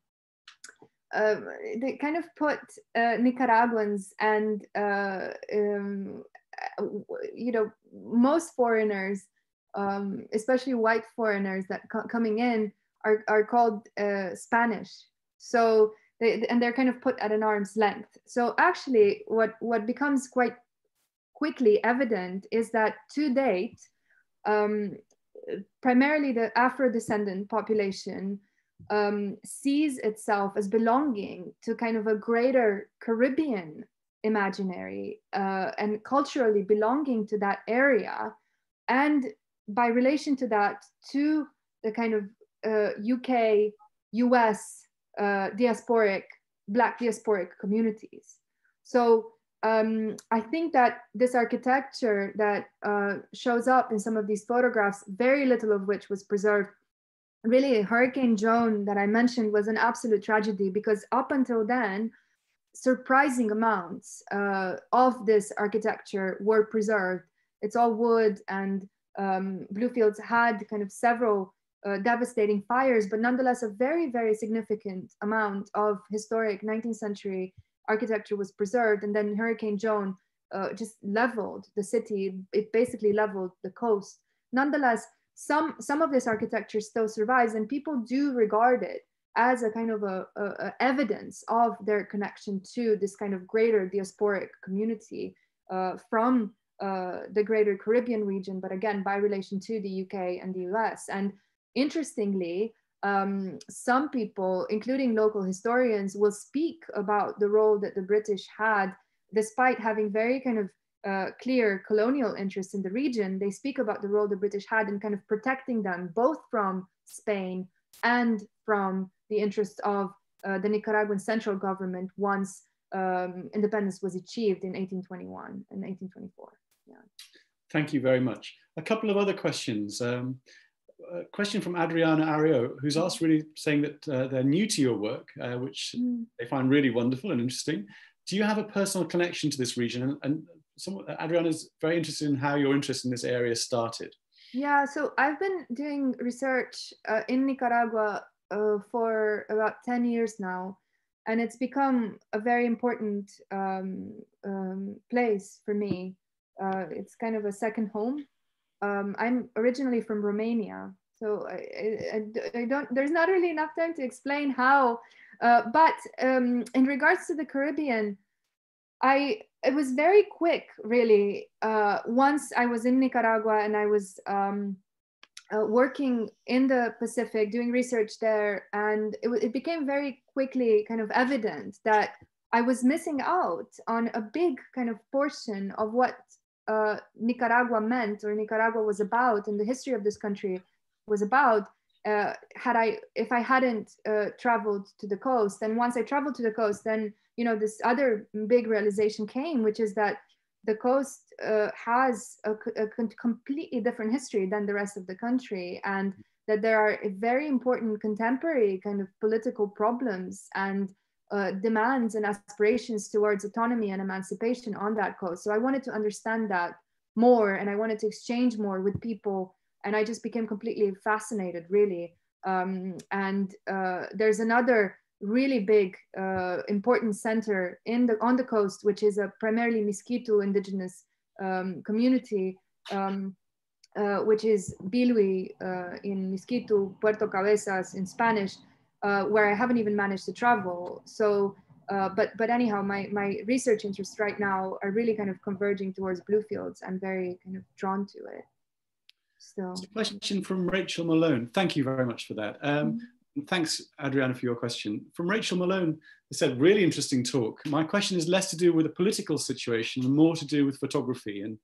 uh, they kind of put uh, nicaraguans and uh, um, you know most foreigners um, especially white foreigners that co- coming in are, are called uh, Spanish. So they, and they're kind of put at an arm's length. So actually what, what becomes quite quickly evident is that to date, um, primarily the Afro-descendant population um, sees itself as belonging to kind of a greater Caribbean imaginary uh, and culturally belonging to that area. And by relation to that, to the kind of uh, UK, US uh, diasporic, Black diasporic communities. So um, I think that this architecture that uh, shows up in some of these photographs, very little of which was preserved. Really, Hurricane Joan that I mentioned was an absolute tragedy because up until then, surprising amounts uh, of this architecture were preserved. It's all wood, and um, Bluefields had kind of several uh, devastating fires, but nonetheless, a very, very significant amount of historic 19th century architecture was preserved. And then Hurricane Joan uh, just leveled the city. It basically leveled the coast. Nonetheless, some, some of this architecture still survives and people do regard it as a kind of a, a, a evidence of their connection to this kind of greater diasporic community uh, from uh, the greater Caribbean region, but again, by relation to the UK and the US. And Interestingly, um, some people, including local historians, will speak about the role that the British had, despite having very kind of uh, clear colonial interests in the region. They speak about the role the British had in kind of protecting them, both from Spain and from the interests of uh, the Nicaraguan central government once um, independence was achieved in 1821 and 1824. Yeah. Thank you very much. A couple of other questions. Um, a question from Adriana Ario, who's mm. asked really saying that uh, they're new to your work, uh, which mm. they find really wonderful and interesting. Do you have a personal connection to this region? And, and some, Adriana is very interested in how your interest in this area started. Yeah, so I've been doing research uh, in Nicaragua uh, for about 10 years now. And it's become a very important um, um, place for me. Uh, it's kind of a second home um, I'm originally from Romania, so I, I, I, don't. There's not really enough time to explain how. Uh, but um, in regards to the Caribbean, I it was very quick, really. Uh, once I was in Nicaragua and I was um, uh, working in the Pacific, doing research there, and it, it became very quickly kind of evident that I was missing out on a big kind of portion of what uh, Nicaragua meant or Nicaragua was about and the history of this country was about uh, had I if I hadn't uh, traveled to the coast and once I traveled to the coast then you know this other big realization came which is that the coast uh, has a, a, completely different history than the rest of the country and that there are very important contemporary kind of political problems and uh, demands and aspirations towards autonomy and emancipation on that coast. So I wanted to understand that more and I wanted to exchange more with people and I just became completely fascinated, really. Um, and uh, there's another really big, uh, important center in the on the coast, which is a primarily Miskito indigenous um, community, um, uh, which is Bilwi uh, in Miskito, Puerto Cabezas in Spanish, uh, where I haven't even managed to travel. So uh, but but anyhow, my my research interests right now are really kind of converging towards bluefields. I'm very kind of drawn to it. So a question from Rachel Malone. Thank you very much for that. Um, mm -hmm. Thanks, Adriana, for your question. From Rachel Malone, they said, really interesting talk. My question is less to do with the political situation and more to do with photography and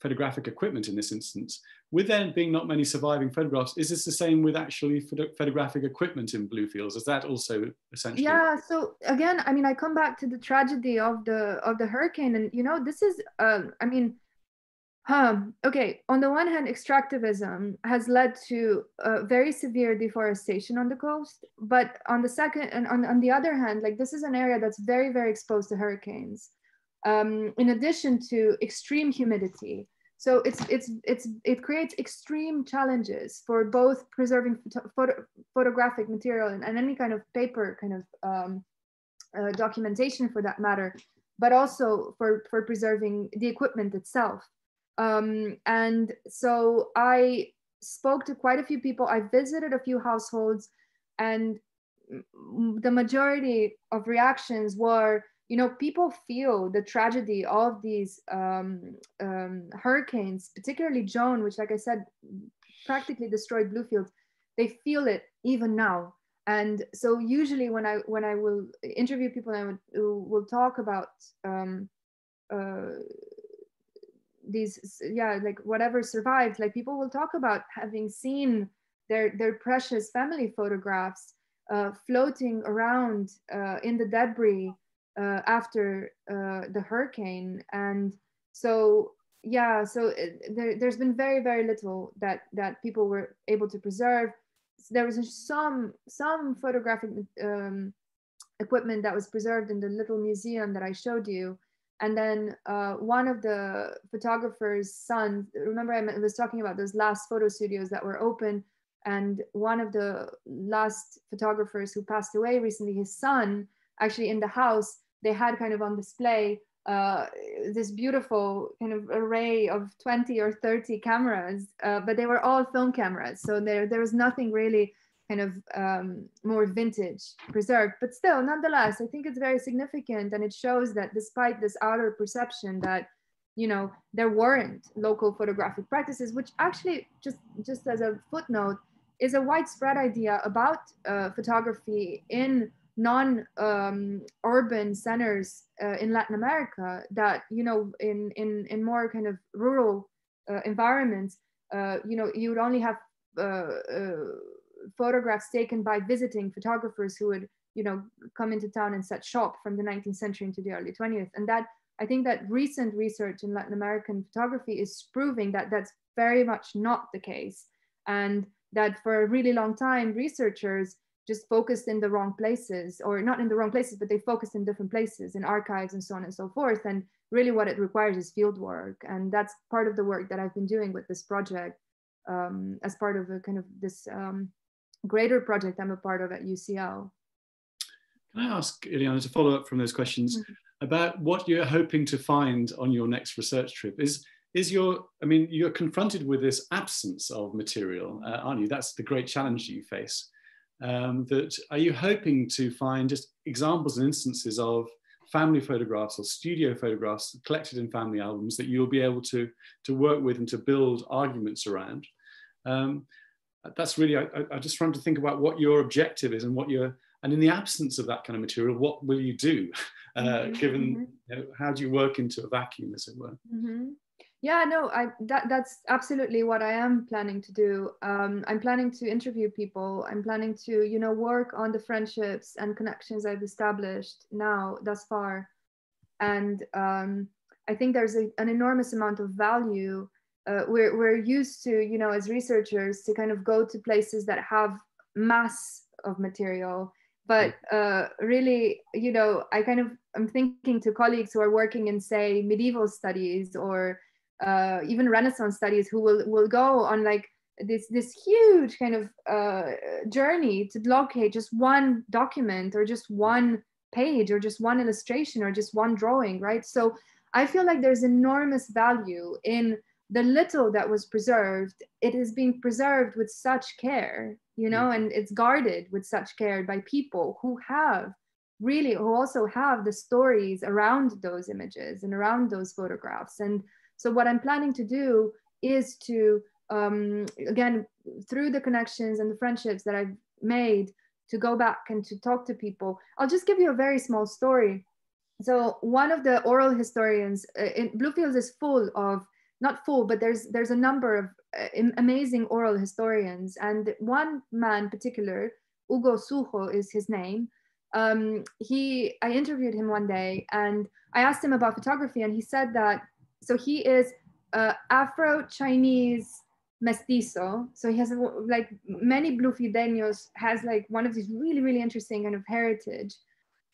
photographic equipment in this instance. With there being not many surviving photographs, is this the same with actually photographic equipment in Bluefields? Is that also essentially? Yeah. So again, I mean, I come back to the tragedy of the of the hurricane, and you know, this is, um, I mean, um, okay. On the one hand, extractivism has led to uh, very severe deforestation on the coast, but on the second, and on, on the other hand, like this is an area that's very very exposed to hurricanes um, in addition to extreme humidity. So it's, it's, it's, it creates extreme challenges for both preserving photo, photographic material and, and, any kind of paper kind of um, uh, documentation for that matter, but also for, for preserving the equipment itself. Um, and so I spoke to quite a few people. I visited a few households and the majority of reactions were you know, people feel the tragedy of these um, um, hurricanes, particularly Joan, which, like I said, practically destroyed Bluefield. They feel it even now. And so usually when I when I will interview people, I would, will talk about um, uh, these, yeah, like whatever survived. Like people will talk about having seen their their precious family photographs uh, floating around uh, in the debris uh, after uh, the hurricane. And so yeah so it, there, there's been very very little that that people were able to preserve. There was some some photographic um, equipment that was preserved in the little museum that i showed you. And then uh, one of the photographer's son remember i was talking about those last photo studios that were open? And one of the last photographers who passed away recently his son actually in the house they had kind of on display uh, this beautiful kind of array of 20 or 30 cameras, uh, but they were all film cameras. So there, there was nothing really kind of um, more vintage preserved. But still, nonetheless, I think it's very significant. And it shows that despite this outer perception that, you know, there weren't local photographic practices, which actually, just, just as a footnote, is a widespread idea about uh, photography in non-urban um, centers uh, in Latin America that you know in in in more kind of rural uh, environments uh, you know you would only have uh, uh, photographs taken by visiting photographers who would you know come into town and set shop from the 19th century into the early 20th and that I think that recent research in Latin American photography is proving that that's very much not the case. And that for a really long time researchers just focused in the wrong places or not in the wrong places but they focused in different places in archives and so on and so forth. And really what it requires is field work. And that's part of the work that i've been doing with this project um, as part of a kind of this um, greater project i'm a part of at ucl can i ask Ileana to follow up from those questions mm -hmm. about what you're hoping to find on your next research trip? Is is your i mean you're confronted with this absence of material uh, aren't you? That's the great challenge you face um, that are you hoping to find just examples and instances of family photographs or studio photographs collected in family albums that you'll be able to, to work with and to build arguments around? Um, that's really, I, I just want to think about what your objective is and what your, and in the absence of that kind of material, what will you do? Uh, mm -hmm. given, mm-hmm. you know, how do you work into a vacuum, as it were? Mm -hmm yeah no i that that's absolutely what i am planning to do. Um, i'm planning to interview people. I'm planning to you know work on the friendships and connections i've established now thus far. And um, i think there's a, an enormous amount of value uh, we're, we're used to you know as researchers to kind of go to places that have mass of material. But uh, really you know i kind of i'm thinking to colleagues who are working in say medieval studies or uh, even Renaissance studies who will, will go on like this this huge kind of uh, journey to locate just one document or just one page or just one illustration or just one drawing right? So i feel like there's enormous value in the little that was preserved. It is being preserved with such care you know and it's guarded with such care by people who have really who also have the stories around those images and around those photographs. And so what i'm planning to do is to um, again through the connections and the friendships that i've made to go back and to talk to people. I'll just give you a very small story. So one of the oral historians uh, in bluefields is full of not full but there's there's a number of uh, amazing oral historians. And one man in particular hugo sujo is his name. Um, he i interviewed him one day and i asked him about photography and he said that so he is uh, afro chinese mestizo so he has like many bluefieldeños has like one of these really really interesting kind of heritage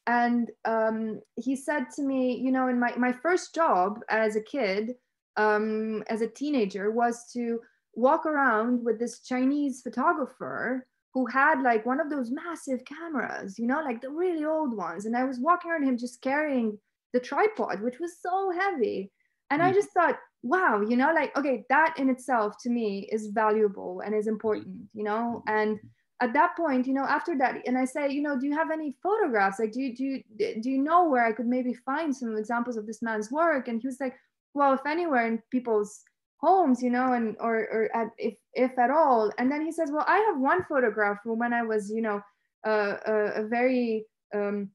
and um, he said to me you know in my, my first job as a kid um, as a teenager was to walk around with this chinese photographer who had like one of those massive cameras, you know, like the really old ones. And I was walking around him just carrying the tripod, which was so heavy. And mm. I just thought, wow, you know, like, okay, that in itself to me is valuable and is important, you know? And at that point, you know, after that, and I say, you know, do you have any photographs? Like, do you, do you, do you know where I could maybe find some examples of this man's work? And he was like, well, if anywhere in people's homes you know and or or at, if if at all and then he says well i have one photograph from when i was you know uh, a, a, very um,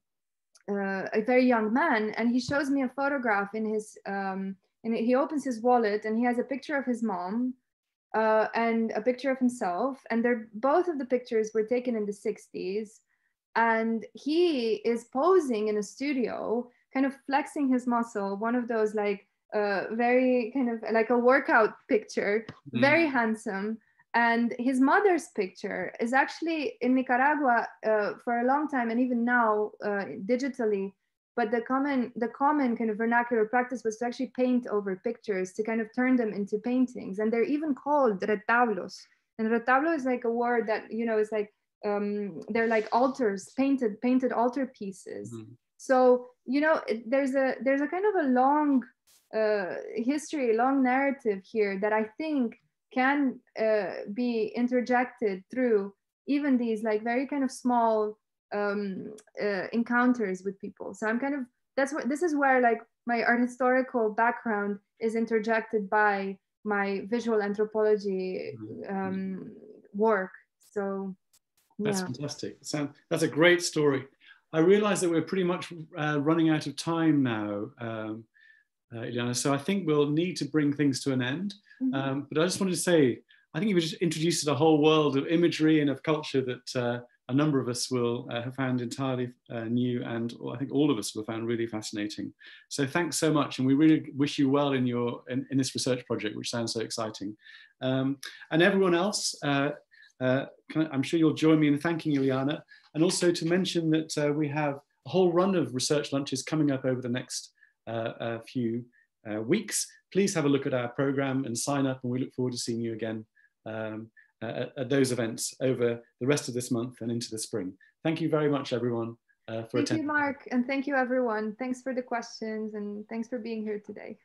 uh, a very young man and he shows me a photograph in his um, and he opens his wallet and he has a picture of his mom uh, and a picture of himself and they're both of the pictures were taken in the 60s and he is posing in a studio kind of flexing his muscle one of those like uh, very kind of like a workout picture, mm. very handsome. And his mother's picture is actually in Nicaragua uh, for a long time, and even now uh, digitally. But the common, the common kind of vernacular practice was to actually paint over pictures to kind of turn them into paintings, and they're even called retablos. And retablo is like a word that you know is like um, they're like altars, painted, painted altar pieces. Mm. So you know, there's a there's a kind of a long uh, history, long narrative here that I think can uh, be interjected through even these like very kind of small um, uh, encounters with people. So I'm kind of that's what this is where like my art historical background is interjected by my visual anthropology mm-hmm. um, work. So yeah. that's fantastic. So That's a great story. I realize that we're pretty much uh, running out of time now. Um, uh, Ileana. So I think we'll need to bring things to an end. Mm-hmm. Um, but I just wanted to say, I think you've just introduced a whole world of imagery and of culture that uh, a number of us will uh, have found entirely uh, new and I think all of us will have found really fascinating. So thanks so much. And we really wish you well in, your, in, in this research project, which sounds so exciting. Um, and everyone else, uh, uh, I, I'm sure you'll join me in thanking Ileana. And also to mention that we have a whole run of research lunches coming up over the next few uh, weeks, please have a look at our program and sign up. And we look forward to seeing you again um, at, at, those events over the rest of this month and into the spring. Thank you very much, everyone, uh, for thank attending. Thank you, Mark, and thank you, everyone. Thanks for the questions and thanks for being here today.